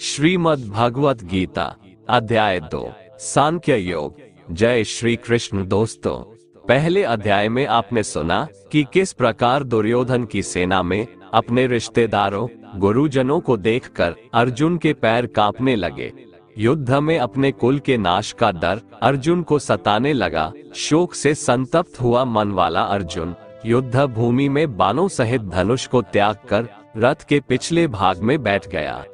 श्रीमद् भगवत गीता, अध्याय दो, सांख्य योग। जय श्री कृष्ण दोस्तों, पहले अध्याय में आपने सुना कि किस प्रकार दुर्योधन की सेना में अपने रिश्तेदारों, गुरुजनों को देखकर अर्जुन के पैर कांपने लगे। युद्ध में अपने कुल के नाश का डर अर्जुन को सताने लगा। शोक से संतप्त हुआ मन वाला अर्जुन। युद्ध भूमि में बानों सहित धनुष को त्याग कर रथ के पिछले भाग में बैठ गया।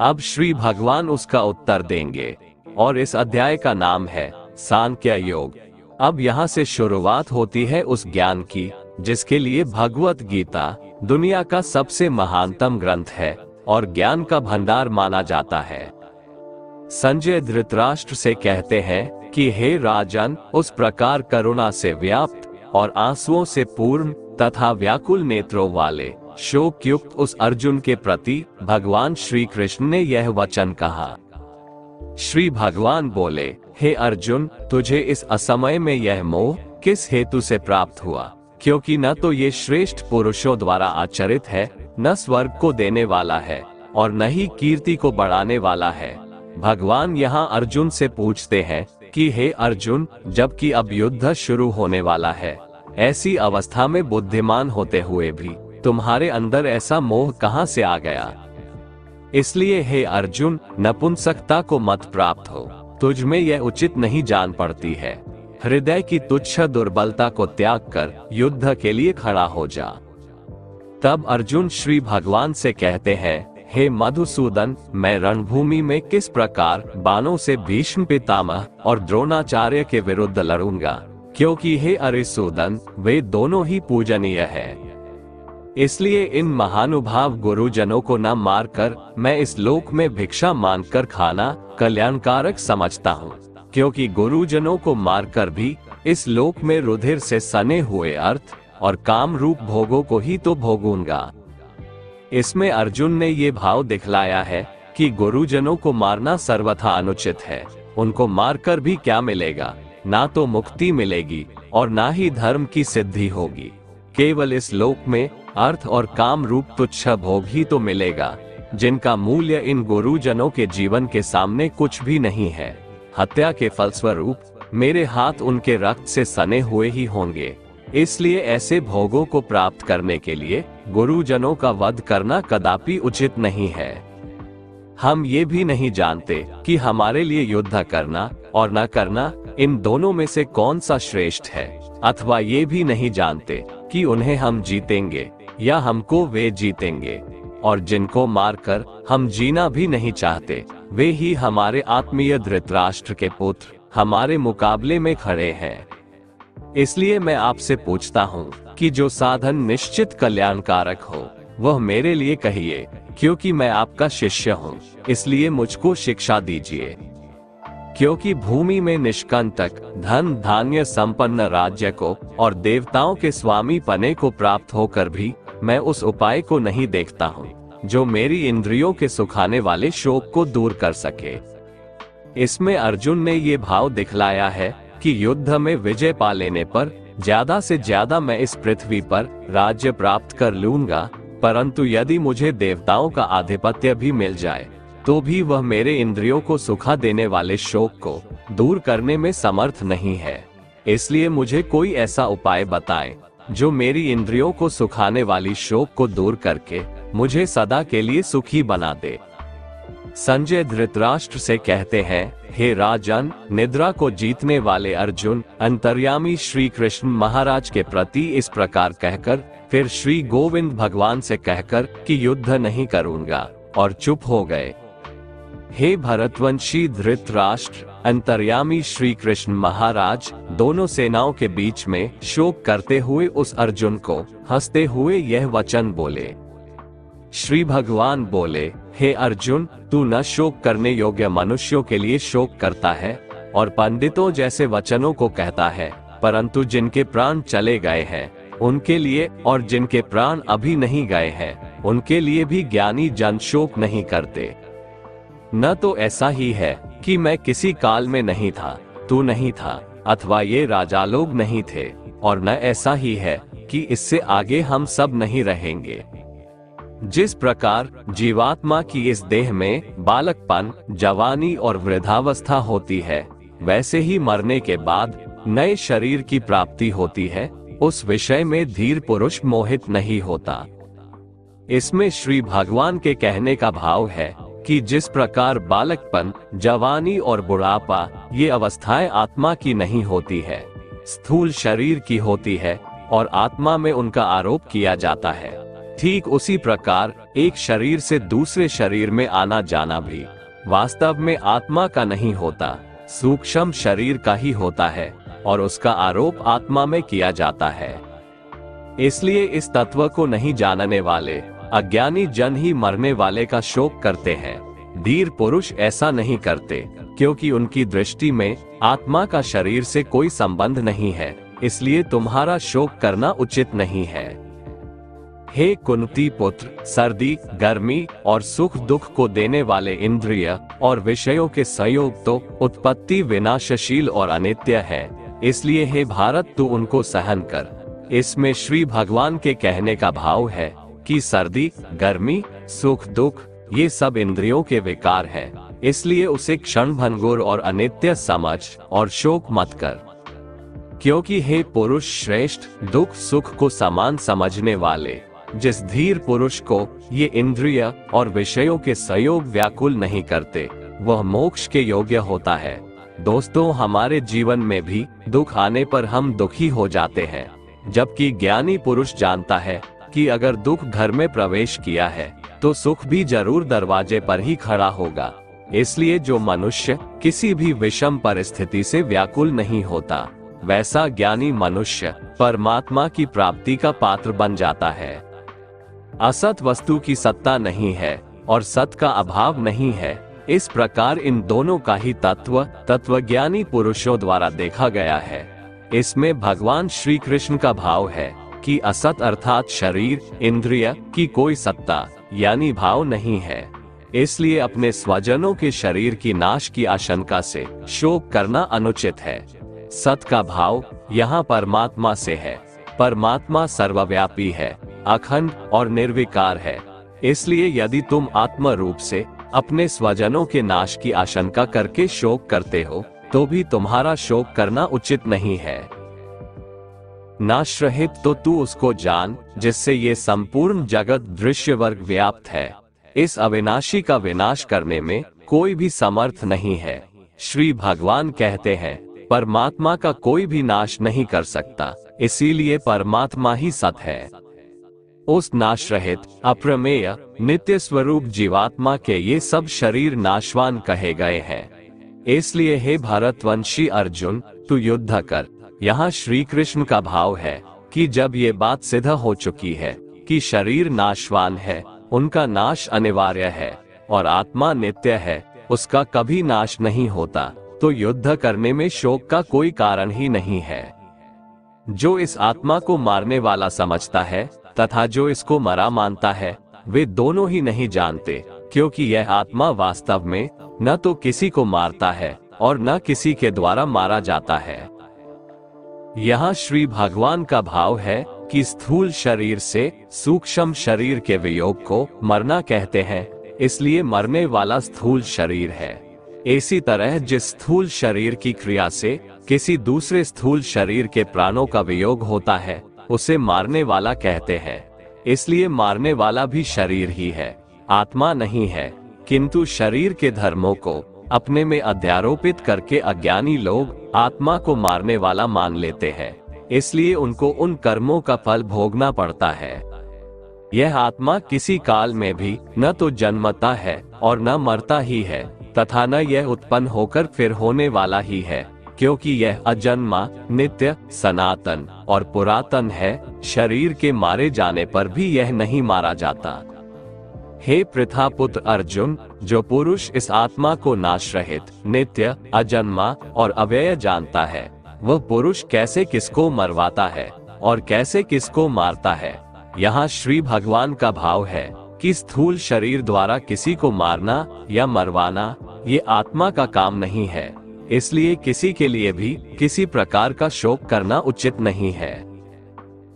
अब श्री भगवान उसका उत्तर देंगे, और इस अध्याय का नाम है, सांख्य योग। अब यहाँ से शुरुआत होती है उस ज्ञान की, जिसके लिए भगवत गीता, दुनिया का सबसे महानतम ग्रंथ है, और ज्ञान का भंडार माना जाता है। संजय धृतराष्ट्र से कहते हैं कि हे राजन, उस प्रकार करुणा से व्याप्त, और आंसुओं से पूर्ण, तथा व्याकुल नेत्रों वाले शोक युक्त उस अर्जुन के प्रति भगवान श्री कृष्ण ने यह वचन कहा। श्री भगवान बोले, हे अर्जुन, तुझे इस असमय में यह मोह किस हेतु से प्राप्त हुआ? क्योंकि न तो ये श्रेष्ठ पुरुषों द्वारा आचरित है, न स्वर्ग को देने वाला है, और न ही कीर्ति को बढ़ाने वाला है। भगवान यहाँ अर्जुन से पूछते हैं कि, हे अर्जुन, जबकि अब युद्ध शुरू होने वाला है, ऐसी अवस्था में बुद्धिमान होते हुए भी तुम्हारे अंदर ऐसा मोह कहाँ से आ गया? इसलिए हे अर्जुन, नपुंसकता को मत प्राप्त हो। तुझ में यह उचित नहीं जान पड़ती है। हृदय की तुच्छ दुर्बलता को त्याग कर युद्ध के लिए खड़ा हो जा। तब अर्जुन श्री भगवान से कहते हैं, हे मधुसूदन, मैं रणभूमि में किस प्रकार बाणों से भीष्म पितामह और द्रोणाचार्य के विरुद्ध लड़ूँगा? क्योंकि हे अरिसूदन, वे दोनों ही पूजनीय है। इसलिए इन महानुभाव गुरुजनों को न मारकर मैं इस लोक में भिक्षा मांगकर खाना कल्याणकारक समझता हूँ, क्योंकि गुरुजनों को मारकर भी इस लोक में रुधिर से सने हुए अर्थ और काम रूप भोगों को ही तो भोगूँगा। इसमें अर्जुन ने ये भाव दिखलाया है कि गुरुजनों को मारना सर्वथा अनुचित है, उनको मारकर भी क्या मिलेगा? ना तो मुक्ति मिलेगी और ना ही धर्म की सिद्धि होगी। केवल इस लोक में अर्थ और काम रूप तुच्छ भोग ही तो मिलेगा, जिनका मूल्य इन गुरुजनों के जीवन के सामने कुछ भी नहीं है। हत्या के फलस्वरूप, मेरे हाथ उनके रक्त से सने हुए ही होंगे। इसलिए ऐसे भोगों को प्राप्त करने के लिए, गुरुजनों का वध करना कदापि उचित नहीं है। हम ये भी नहीं जानते कि हमारे लिए युद्ध करना और न करना, इन दोनों में से कौन सा श्रेष्ठ है, अथवा ये भी नहीं जानते कि उन्हें हम जीतेंगे। या हमको वे जीतेंगे। और जिनको मारकर हम जीना भी नहीं चाहते, वे ही हमारे आत्मीय धृतराष्ट्र के पुत्र, हमारे मुकाबले में खड़े हैं। इसलिए मैं आपसे पूछता हूँ कि जो साधन निश्चित कल्याणकारक हो, वह मेरे लिए कहिए, क्योंकि मैं आपका शिष्य हूँ, इसलिए मुझको शिक्षा दीजिए। क्योंकि भूमि में निष्कंटक, धन धान्य संपन्न राज्य को और देवताओं के स्वामी पने को प्राप्त होकर भी मैं उस उपाय को नहीं देखता हूँ, जो मेरी इंद्रियों के सुखाने वाले शोक को दूर कर सके। इसमें अर्जुन ने ये भाव दिखलाया है कि युद्ध में विजय पा लेने पर ज़्यादा से ज़्यादा मैं इस पृथ्वी पर राज्य प्राप्त कर लूँगा, परंतु यदि मुझे देवताओं का आधिपत्य भी मिल जाए तो भी वह मेरे इंद्रियों को सुखा देने वाले शोक को दूर करने में समर्थ नहीं है। इसलिए मुझे कोई ऐसा उपाय बताएँ जो मेरी इंद्रियों को सुखाने वाली शोक को दूर करके मुझे सदा के लिए सुखी बना दे। संजय धृतराष्ट्र से कहते हैं, हे राजन, निद्रा को जीतने वाले अर्जुन, अंतर्यामी श्री कृष्ण महाराज के प्रति इस प्रकार कहकर, फिर श्री गोविंद भगवान से कहकर कि युद्ध नहीं करूँगा, और चुप हो गए। हे भरतवंशी धृतराष्ट्र अंतर्यामी श्री कृष्ण महाराज दोनों सेनाओं के बीच में शोक करते हुए उस अर्जुन को हँसते हुए यह वचन बोले। श्री भगवान बोले, हे अर्जुन, तू न शोक करने योग्य मनुष्यों के लिए शोक करता है और पंडितों जैसे वचनों को कहता है, परंतु जिनके प्राण चले गए हैं, उनके लिए और जिनके प्राण अभी नहीं गए हैं, उनके लिए भी ज्ञानी जन शोक नहीं करते। न तो ऐसा ही है। कि मैं किसी काल में नहीं था, तू नहीं था, अथवा ये राजा लोग नहीं थे, और न ऐसा ही है कि इससे आगे हम सब नहीं रहेंगे। जिस प्रकार जीवात्मा की इस देह में बालकपन, जवानी और वृद्धावस्था होती है, वैसे ही मरने के बाद नए शरीर की प्राप्ति होती है, उस विषय में धीर पुरुष मोहित नहीं होता। इसमें श्री भगवान के कहने का भाव है कि जिस प्रकार बालकपन, जवानी और बुढ़ापा, ये अवस्थाएँ आत्मा की नहीं होती है, स्थूल शरीर की होती है, और आत्मा में उनका आरोप किया जाता है। ठीक उसी प्रकार, एक शरीर से दूसरे शरीर में आना जाना भी, वास्तव में आत्मा का नहीं होता, सूक्ष्म शरीर का ही होता है, और उसका आरोप आत्मा में किया जाता है। इसलिए इस तत्व को नहीं जानने वाले अज्ञानी जन ही मरने वाले का शोक करते हैं। धीर पुरुष ऐसा नहीं करते, क्योंकि उनकी दृष्टि में आत्मा का शरीर से कोई संबंध नहीं है, इसलिए तुम्हारा शोक करना उचित नहीं है। हे कुंती पुत्र, सर्दी, गर्मी और सुख दुख को देने वाले इंद्रिय और विषयों के सहयोग तो उत्पत्ति विनाशशील और अनित्य है, इसलिए हे भारत तू उनको सहन कर। इसमें श्री भगवान के कहने का भाव है कि सर्दी, गर्मी, सुख, दुख, ये सब इंद्रियों के विकार हैं। इसलिए उसे क्षण भंगुर और अनित्य समझ और शोक मत कर। क्योंकि हे पुरुष श्रेष्ठ, दुख सुख को समान समझने वाले, जिस धीर पुरुष को ये इंद्रिय और विषयों के सहयोग व्याकुल नहीं करते, वह मोक्ष के योग्य होता है। दोस्तों, हमारे जीवन में भी दुख आने पर हम दुखी हो जाते हैं, जबकि ज्ञानी पुरुष जानता है कि अगर दुख घर में प्रवेश किया है तो सुख भी ज़रूर दरवाजे पर ही खड़ा होगा। इसलिए जो मनुष्य किसी भी विषम परिस्थिति से व्याकुल नहीं होता, वैसा ज्ञानी मनुष्य परमात्मा की प्राप्ति का पात्र बन जाता है। असत वस्तु की सत्ता नहीं है, और सत का अभाव नहीं है। इस प्रकार इन दोनों का ही तत्व, तत्वज्ञानी पुरुषों द्वारा देखा गया है। इसमें भगवान श्री कृष्ण का भाव है। कि असत अर्थात शरीर, इंद्रिय की कोई सत्ता, यानी भाव नहीं है। इसलिए अपने स्वजनों के शरीर की नाश की आशंका से शोक करना अनुचित है। सत का भाव यहाँ परमात्मा से है। परमात्मा सर्वव्यापी है, अखंड और निर्विकार है। इसलिए यदि तुम आत्म रूप से अपने स्वजनों के नाश की आशंका करके शोक करते हो तो भी तुम्हारा शोक करना उचित नहीं है। नाश रहित तो तू उसको जान, जिससे ये संपूर्ण जगत दृश्य वर्ग व्याप्त है। इस अविनाशी का विनाश करने में कोई भी समर्थ नहीं है। श्री भगवान कहते हैं, परमात्मा का कोई भी नाश नहीं कर सकता, इसीलिए परमात्मा ही सत है। उस नाश रहित अप्रमेय, नित्य स्वरूप जीवात्मा के ये सब शरीर नाशवान कहे गए हैं। इसलिए हे भारतवंशी अर्जुन, तू युद्ध कर यहाँ श्री कृष्ण का भाव है कि जब ये बात सिद्ध हो चुकी है कि शरीर नाशवान है, उनका नाश अनिवार्य है और आत्मा नित्य है, उसका कभी नाश नहीं होता तो युद्ध करने में शोक का कोई कारण ही नहीं है। जो इस आत्मा को मारने वाला समझता है तथा जो इसको मरा मानता है, वे दोनों ही नहीं जानते, क्योंकि यह आत्मा वास्तव में न तो किसी को मारता है और न किसी के द्वारा मारा जाता है। यहाँ श्री भगवान का भाव है कि स्थूल शरीर से सूक्ष्म शरीर के वियोग को मरना कहते हैं, इसलिए मरने वाला स्थूल शरीर है। इसी तरह जिस स्थूल शरीर की क्रिया से किसी दूसरे स्थूल शरीर के प्राणों का वियोग होता है, उसे मारने वाला कहते हैं। इसलिए मारने वाला भी शरीर ही है, आत्मा नहीं है, किंतु शरीर के धर्मों को अपने में अध्यारोपित करके अज्ञानी लोग आत्मा को मारने वाला मान लेते हैं। इसलिए उनको उन कर्मों का फल भोगना पड़ता है। यह आत्मा किसी काल में भी न तो जन्मता है और न मरता ही है, तथा न यह उत्पन्न होकर फिर होने वाला ही है, क्योंकि यह अजन्मा, नित्य, सनातन और पुरातन है, शरीर के मारे जाने पर भी यह नहीं मारा जाता। हे प्रथा पुत्र अर्जुन, जो पुरुष इस आत्मा को नाश रहित, नित्य, अजन्मा और अव्यय जानता है, वह पुरुष कैसे किसको मरवाता है और कैसे किसको मारता है? यहाँ श्री भगवान का भाव है कि स्थूल शरीर द्वारा किसी को मारना या मरवाना, ये आत्मा का काम नहीं है। इसलिए किसी के लिए भी किसी प्रकार का शोक करना उचित नहीं है।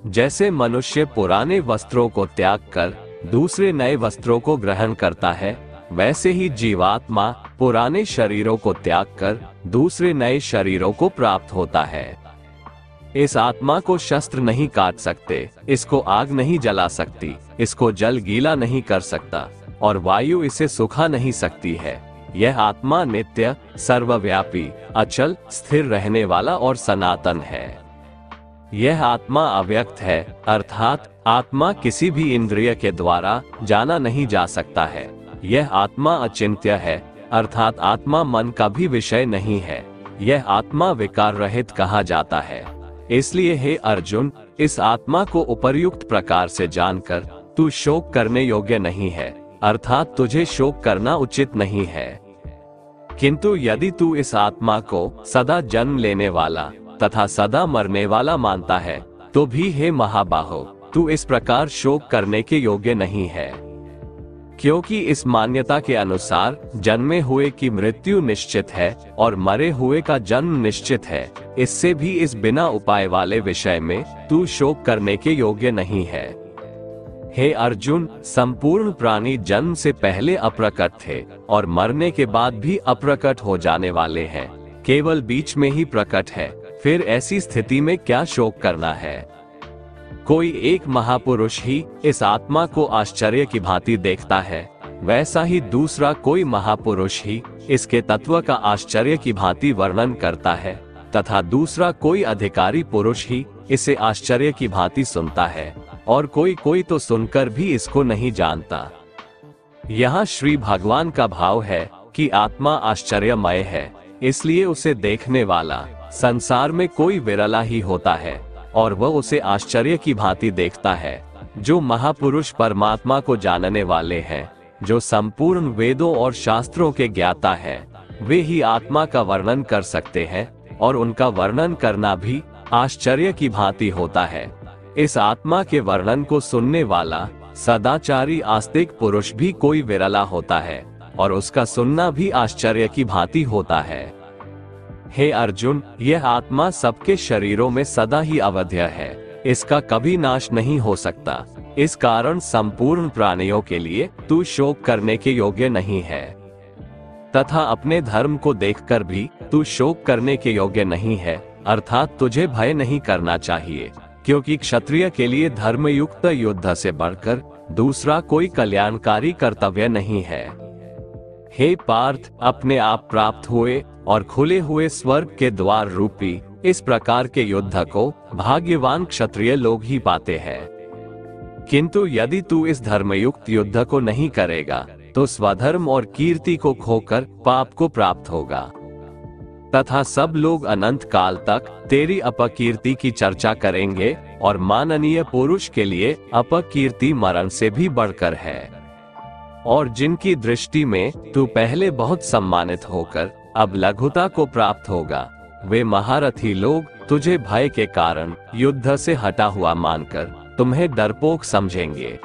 जैसे मनुष्य पुराने वस्त्रों को त्याग कर दूसरे नए वस्त्रों को ग्रहण करता है, वैसे ही जीवात्मा पुराने शरीरों को त्याग कर दूसरे नए शरीरों को प्राप्त होता है। इस आत्मा को शस्त्र नहीं काट सकते, इसको आग नहीं जला सकती, इसको जल गीला नहीं कर सकता, और वायु इसे सुखा नहीं सकती है। यह आत्मा नित्य, सर्वव्यापी, अचल, स्थिर रहने वाला और सनातन है। यह आत्मा अव्यक्त है, अर्थात, आत्मा किसी भी इंद्रिय के द्वारा जाना नहीं जा सकता है। यह आत्मा अचिंत्य है, अर्थात आत्मा मन का भी विषय नहीं है। यह आत्मा विकार रहित कहा जाता है। इसलिए हे अर्जुन, इस आत्मा को उपर्युक्त प्रकार से जानकर, तू शोक करने योग्य नहीं है, अर्थात तुझे शोक करना उचित नहीं है। किंतु यदि तू इस आत्मा को सदा जन्म लेने वाला तथा सदा मरने वाला मानता है तो भी हे महाबाहो, तू इस प्रकार शोक करने के योग्य नहीं है। क्योंकि इस मान्यता के अनुसार, जन्मे हुए की मृत्यु निश्चित है, और मरे हुए का जन्म निश्चित है, इससे भी इस बिना उपाय वाले विषय में, तू शोक करने के योग्य नहीं है। हे अर्जुन, संपूर्ण प्राणी जन्म से पहले अप्रकट थे, और मरने के बाद भी अप्रकट हो जाने वाले हैं, केवल बीच में ही प्रकट है फिर ऐसी स्थिति में क्या शोक करना है? कोई एक महापुरुष ही इस आत्मा को आश्चर्य की भांति देखता है, वैसा ही दूसरा कोई महापुरुष ही इसके तत्व का आश्चर्य की भांति वर्णन करता है, तथा दूसरा कोई अधिकारी पुरुष ही इसे आश्चर्य की भांति सुनता है, और कोई कोई तो सुनकर भी इसको नहीं जानता। यहाँ श्री भगवान का भाव है कि आत्मा आश्चर्यमय है, इसलिए उसे देखने वाला संसार में कोई विरला ही होता है, और वह उसे आश्चर्य की भांति देखता है, जो महापुरुष परमात्मा को जानने वाले हैं, जो संपूर्ण वेदों और शास्त्रों के ज्ञाता है। वे ही आत्मा का वर्णन कर सकते हैं, और उनका वर्णन करना भी आश्चर्य की भांति होता है। इस आत्मा के वर्णन को सुनने वाला सदाचारी आस्तिक पुरुष भी कोई विरला होता है, और उसका सुनना भी आश्चर्य की भांति होता है। हे अर्जुन, यह आत्मा सबके शरीरों में सदा ही अवध्य है। इसका कभी नाश नहीं हो सकता। इस कारण संपूर्ण प्राणियों के लिए तू शोक करने के योग्य नहीं है। तथा अपने धर्म को देखकर भी तू शोक करने के योग्य नहीं है, अर्थात तुझे भय नहीं करना चाहिए। क्योंकि क्षत्रिय के लिए धर्मयुक्त युद्ध से बढ़कर दूसरा कोई कल्याणकारी कर्तव्य नहीं है। हे पार्थ, अपने आप प्राप्त हुए और खुले हुए स्वर्ग के द्वार रूपी इस प्रकार के युद्ध को भाग्यवान क्षत्रिय लोग ही पाते हैं। किंतु यदि तू इस धर्मयुक्त युद्ध को नहीं करेगा तो स्वधर्म और कीर्ति को खोकर पाप को प्राप्त होगा। तथा सब लोग अनंत काल तक तेरी अपकीर्ति की चर्चा करेंगे और माननीय पुरुष के लिए अपकीर्ति मरण से भी बढ़कर है। और जिनकी दृष्टि में तू पहले बहुत सम्मानित होकर अब लघुता को प्राप्त होगा। वे महारथी लोग तुझे भय के कारण युद्ध से हटा हुआ मानकर तुम्हें डरपोक समझेंगे।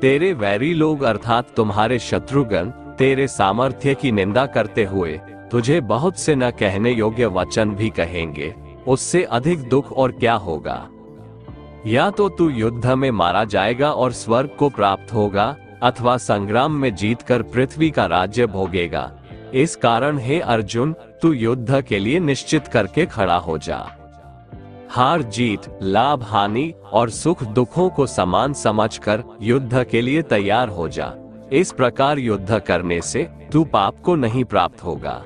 तेरे वैरी लोग अर्थात तुम्हारे शत्रुगण तेरे सामर्थ्य की निंदा करते हुए तुझे बहुत से न कहने योग्य वचन भी कहेंगे। उससे अधिक दुख और क्या होगा? या तो तू युद्ध में मारा जाएगा और स्वर्ग को प्राप्त होगा, अथवा संग्राम में जीतकर पृथ्वी का राज्य भोगेगा। इस कारण हे अर्जुन, तू युद्ध के लिए निश्चित करके खड़ा हो जा। हार जीत, लाभ हानि और सुख दुखों को समान समझकर युद्ध के लिए तैयार हो जा। इस प्रकार युद्ध करने से तू पाप को नहीं प्राप्त होगा।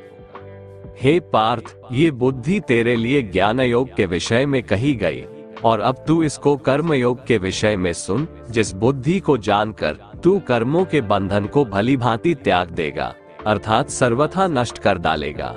हे पार्थ, ये बुद्धि तेरे लिए ज्ञान योग के विषय में कही गई, और अब तू इसको कर्म योग के विषय में सुन, जिस बुद्धि को जानकर तू कर्मों के बंधन को भली भांति त्याग देगा। अर्थात सर्वथा नष्ट कर डालेगा।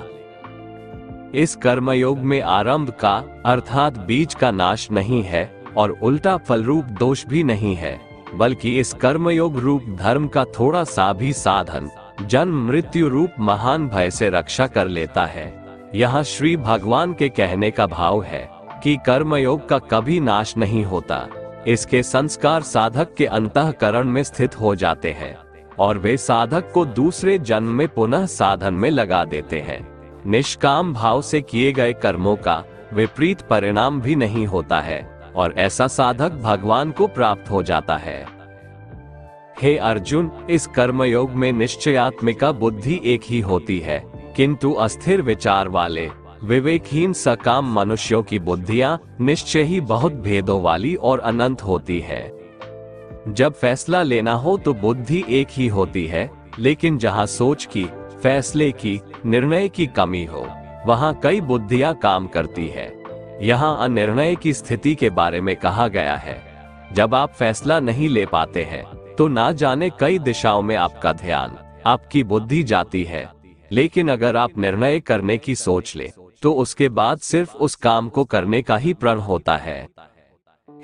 इस कर्मयोग में आरंभ का, अर्थात बीज का नाश नहीं है, और उल्टा फल रूप दोष भी नहीं है, बल्कि इस कर्मयोग रूप धर्म का थोड़ा सा भी साधन, जन्म मृत्यु रूप महान भय से रक्षा कर लेता है। यहाँ श्री भगवान के कहने का भाव है कि कर्मयोग का कभी नाश नहीं होता, इसके संस्कार साधक के अंतकरण में स्थित हो जाते हैं। और वे साधक को दूसरे जन्म में पुनः साधन में लगा देते हैं। निष्काम भाव से किए गए कर्मों का विपरीत परिणाम भी नहीं होता है, और ऐसा साधक भगवान को प्राप्त हो जाता है। हे अर्जुन, इस कर्मयोग में निश्चयात्मिका बुद्धि एक ही होती है, किंतु अस्थिर विचार वाले, विवेकहीन सकाम मनुष्यों की बुद्धियाँ निश्चय ही बहुत भेदों वाली और अनंत होती है। जब फैसला लेना हो तो बुद्धि एक ही होती है, लेकिन जहाँ सोच की, फैसले की, निर्णय की कमी हो, वहाँ कई बुद्धियाँ काम करती है। यहाँ अनिर्णय की स्थिति के बारे में कहा गया है। जब आप फैसला नहीं ले पाते हैं तो ना जाने कई दिशाओं में आपका ध्यान, आपकी बुद्धि जाती है। लेकिन अगर आप निर्णय करने की सोच ले तो उसके बाद सिर्फ़ उस काम को करने का ही प्रण होता है।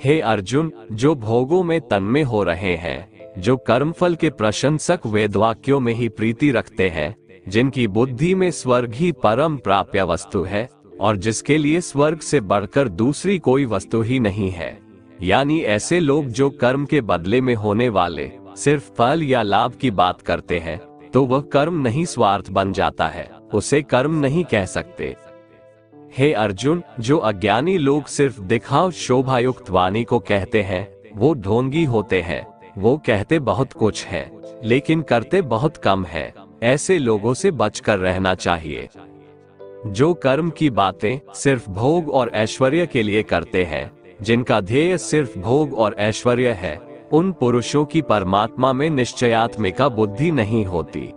हे अर्जुन, जो भोगों में तन्मे हो रहे हैं, जो कर्मफल के प्रशंसक वेदवाक्यों में ही प्रीति रखते हैं, जिनकी बुद्धि में स्वर्ग ही परम प्राप्य वस्तु है, और जिसके लिए स्वर्ग से बढ़कर दूसरी कोई वस्तु ही नहीं है। यानी ऐसे लोग जो कर्म के बदले में होने वाले, सिर्फ़ फल या लाभ की बात करते हैं तो वह कर्म नहीं स्वार्थ बन जाता है, उसे कर्म नहीं कह सकते। हे अर्जुन, जो अज्ञानी लोग सिर्फ़ दिखाव शोभायुक्त वाणी को कहते हैं, वो ढोंगी होते हैं। वो कहते बहुत कुछ है, लेकिन करते बहुत कम है। ऐसे लोगों से बचकर रहना चाहिए। जो कर्म की बातें सिर्फ़ भोग और ऐश्वर्य के लिए करते हैं, जिनका ध्येय सिर्फ़ भोग और ऐश्वर्य है, उन पुरुषों की परमात्मा में निश्चयात्मिका बुद्धि नहीं होती।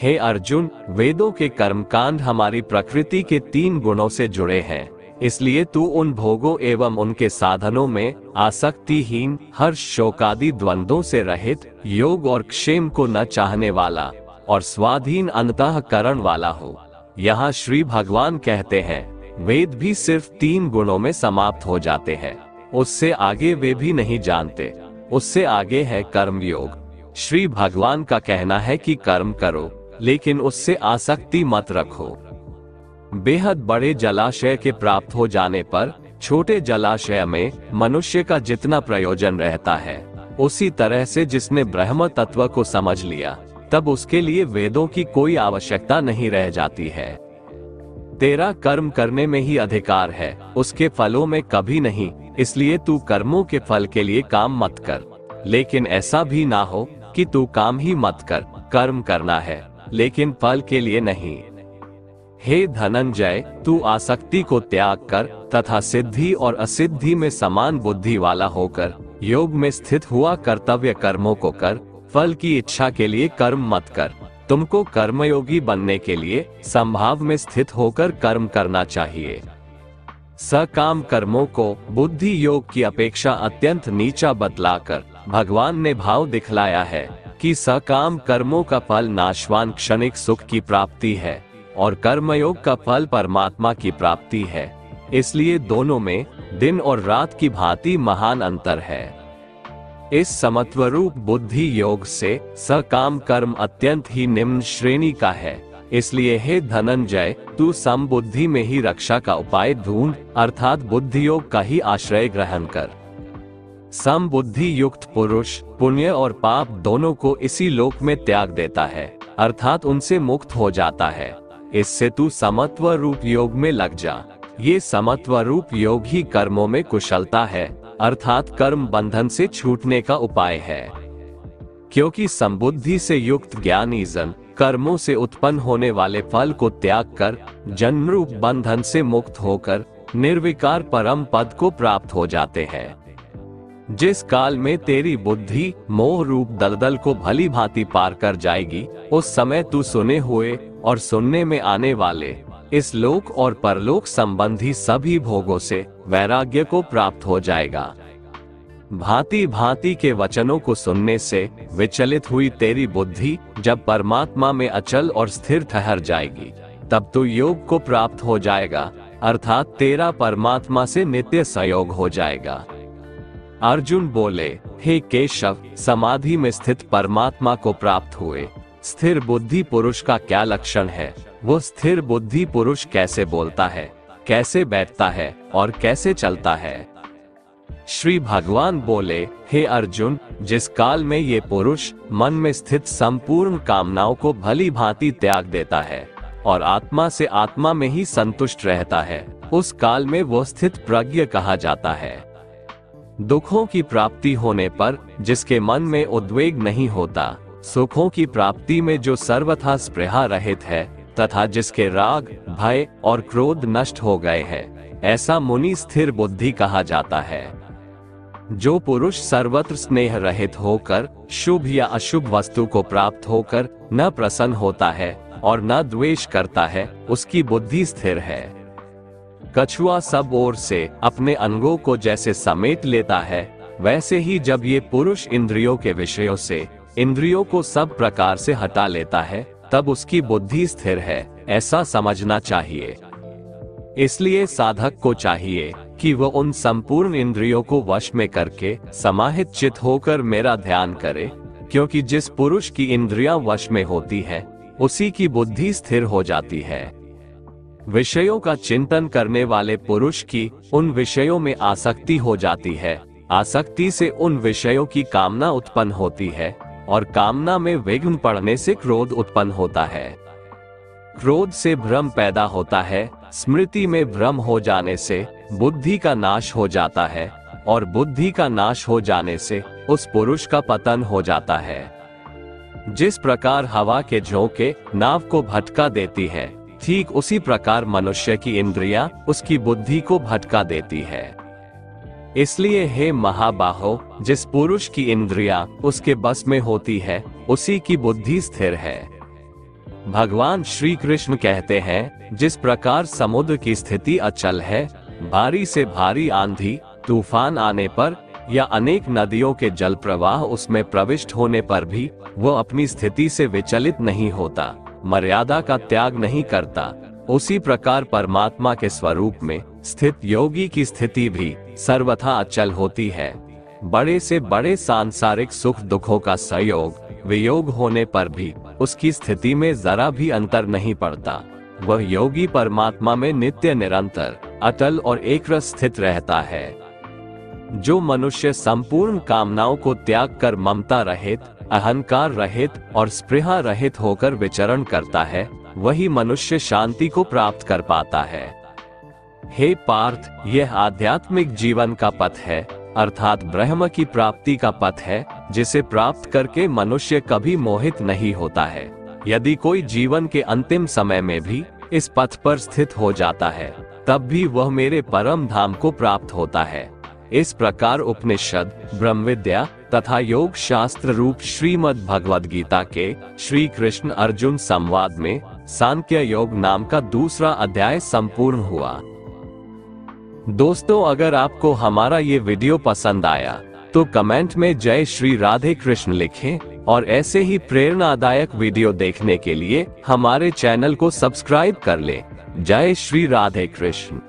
हे अर्जुन, वेदों के कर्मकांड हमारी प्रकृति के तीन गुणों से जुड़े हैं। इसलिए तू उन भोगों एवं उनके साधनों में आसक्तिहीन हर शोकादि द्वंद्वों से रहित, योग और क्षेम को न चाहने वाला और स्वाधीन अंतकरण वाला हो। यहाँ श्री भगवान कहते हैं, वेद भी सिर्फ़ तीन गुणों में समाप्त हो जाते हैं। उससे आगे वे भी नहीं जानते। उससे आगे है कर्म योग श्री भगवान का कहना है कि कर्म करो। लेकिन उससे आसक्ति मत रखो। बेहद बड़े जलाशय के प्राप्त हो जाने पर, छोटे जलाशय में मनुष्य का जितना प्रयोजन रहता है, उसी तरह से जिसने ब्रह्म तत्व को समझ लिया, तब उसके लिए वेदों की कोई आवश्यकता नहीं रह जाती है। तेरा कर्म करने में ही अधिकार है, उसके फलों में कभी नहीं, इसलिए तू कर्मों के फल के लिए काम मत कर। लेकिन ऐसा भी ना हो कि तू काम ही मत कर, कर्म करना है। लेकिन फल के लिए नहीं। हे धनंजय, तू आसक्ति को त्याग कर, तथा सिद्धि और असिद्धि में समान बुद्धि वाला होकर, योग में स्थित हुआ कर्तव्य कर्मों को कर, फल की इच्छा के लिए कर्म मत कर। तुमको कर्मयोगी बनने के लिए संभाव में स्थित होकर कर्म करना चाहिए। सकाम कर्मों को, बुद्धि योग की अपेक्षा अत्यंत नीचा बतलाकर, भगवान ने भाव दिखलाया है। कि सकाम कर्मों का फल नाशवान क्षणिक सुख की प्राप्ति है, और कर्मयोग का फल परमात्मा की प्राप्ति है। इसलिए दोनों में दिन और रात की भांति महान अंतर है। इस समत्वरूप बुद्धि योग से सकाम कर्म अत्यंत ही निम्न श्रेणी का है। इसलिए हे धनंजय, तू समबुद्धि में ही रक्षा का उपाय ढूंढ, अर्थात बुद्धि योग का ही आश्रय ग्रहण कर। समबुद्धि युक्त पुरुष, पुण्य और पाप दोनों को इसी लोक में त्याग देता है, अर्थात उनसे मुक्त हो जाता है। इससे तू समत्व रूप योग में लग जा। ये समत्व रूप योग ही कर्मों में कुशलता है, अर्थात कर्म बंधन से छूटने का उपाय है। क्योंकि संबुद्धि से युक्त ज्ञानी जन, कर्मों से उत्पन्न होने वाले फल को त्याग कर जन्म रूप बंधन से मुक्त होकर, निर्विकार परम पद को प्राप्त हो जाते हैं। जिस काल में तेरी बुद्धि, मोह रूप दलदल को भली भांति पार कर जाएगी, उस समय तू सुने हुए और सुनने में आने वाले, इस लोक और परलोक संबंधी सभी भोगों से वैराग्य को प्राप्त हो जाएगा। भांति भांति के वचनों को सुनने से विचलित हुई तेरी बुद्धि, जब परमात्मा में अचल और स्थिर ठहर जाएगी, तब तू योग को प्राप्त हो जाएगा, अर्थात तेरा परमात्मा से नित्य सहयोग हो जाएगा। अर्जुन बोले, हे केशव, समाधि में स्थित परमात्मा को प्राप्त हुए। स्थिर बुद्धि पुरुष का क्या लक्षण है? वो स्थिर बुद्धि पुरुष कैसे बोलता है? कैसे बैठता है? और कैसे चलता है? श्री भगवान बोले, हे अर्जुन, जिस काल में ये पुरुष मन में स्थित संपूर्ण कामनाओं को भली भांति त्याग देता है, और आत्मा से आत्मा में ही संतुष्ट रहता है, उस काल में वो स्थित प्रज्ञ कहा जाता है। दुखों की प्राप्ति होने पर, जिसके मन में उद्वेग नहीं होता, सुखों की प्राप्ति में जो सर्वथा स्प्रहा रहित है, तथा जिसके राग, भय और क्रोध नष्ट हो गए हैं, ऐसा मुनि स्थिर बुद्धि कहा जाता है। जो पुरुष सर्वत्र स्नेह रहित होकर, शुभ या अशुभ वस्तु को प्राप्त होकर, न प्रसन्न होता है, और न द्वेष करता है, उसकी बुद्धि स्थिर है। कछुआ सब ओर से अपने अंगों को जैसे समेट लेता है, वैसे ही जब ये पुरुष इंद्रियों के विषयों से, इंद्रियों को सब प्रकार से हटा लेता है, तब उसकी बुद्धि स्थिर है, ऐसा समझना चाहिए। इसलिए साधक को चाहिए कि वह उन संपूर्ण इंद्रियों को वश में करके समाहित चित होकर मेरा ध्यान करे, क्योंकि जिस पुरुष की इंद्रियाँ वश में होती है, उसी की बुद्धि स्थिर हो जाती है। विषयों का चिंतन करने वाले पुरुष की उन विषयों में आसक्ति हो जाती है। आसक्ति से उन विषयों की कामना उत्पन्न होती है और कामना में विघ्न पड़ने से क्रोध उत्पन्न होता है। क्रोध से भ्रम पैदा होता है, स्मृति में भ्रम हो जाने से बुद्धि का नाश हो जाता है और बुद्धि का नाश हो जाने से उस पुरुष का पतन हो जाता है। जिस प्रकार हवा के झोंके नाव को भटका देती है ठीक उसी प्रकार मनुष्य की इंद्रिया उसकी बुद्धि को भटका देती है। इसलिए हे महाबाहो, जिस पुरुष की इंद्रिया उसके बस में होती है, उसी की बुद्धि स्थिर है। भगवान श्री कृष्ण कहते हैं, जिस प्रकार समुद्र की स्थिति अचल है, भारी से भारी आंधी, तूफ़ान आने पर, या अनेक नदियों के जल प्रवाह उसमें प्रविष्ट होने पर भी, वो अपनी स्थिति से विचलित नहीं होता। मर्यादा का त्याग नहीं करता। उसी प्रकार परमात्मा के स्वरूप में स्थित योगी की स्थिति भी सर्वथा अचल होती है। बड़े से बड़े सांसारिक सुख दुखों का सहयोग वियोग होने पर भी उसकी स्थिति में जरा भी अंतर नहीं पड़ता। वह योगी परमात्मा में नित्य निरंतर, अटल और एक स्थित रहता है। जो मनुष्य संपूर्ण कामनाओं को त्याग कर ममता रहित अहंकार रहित और स्पृहा रहित होकर विचरण करता है, वही मनुष्य शांति को प्राप्त कर पाता है। हे पार्थ, यह आध्यात्मिक जीवन का पथ है, अर्थात ब्रह्म की प्राप्ति का पथ है, जिसे प्राप्त करके मनुष्य कभी मोहित नहीं होता है। यदि कोई जीवन के अंतिम समय में भी इस पथ पर स्थित हो जाता है, तब भी वह मेरे परम धाम को प्राप्त होता है। इस प्रकार उपनिषद ब्रह्म विद्या तथा योग शास्त्र रूप श्रीमद भगवद गीता के श्री कृष्ण अर्जुन संवाद में सांख्य योग नाम का दूसरा अध्याय संपूर्ण हुआ। दोस्तों, अगर आपको हमारा ये वीडियो पसंद आया तो कमेंट में जय श्री राधे कृष्ण लिखें और ऐसे ही प्रेरणादायक वीडियो देखने के लिए हमारे चैनल को सब्सक्राइब कर लें। जय श्री राधे कृष्ण।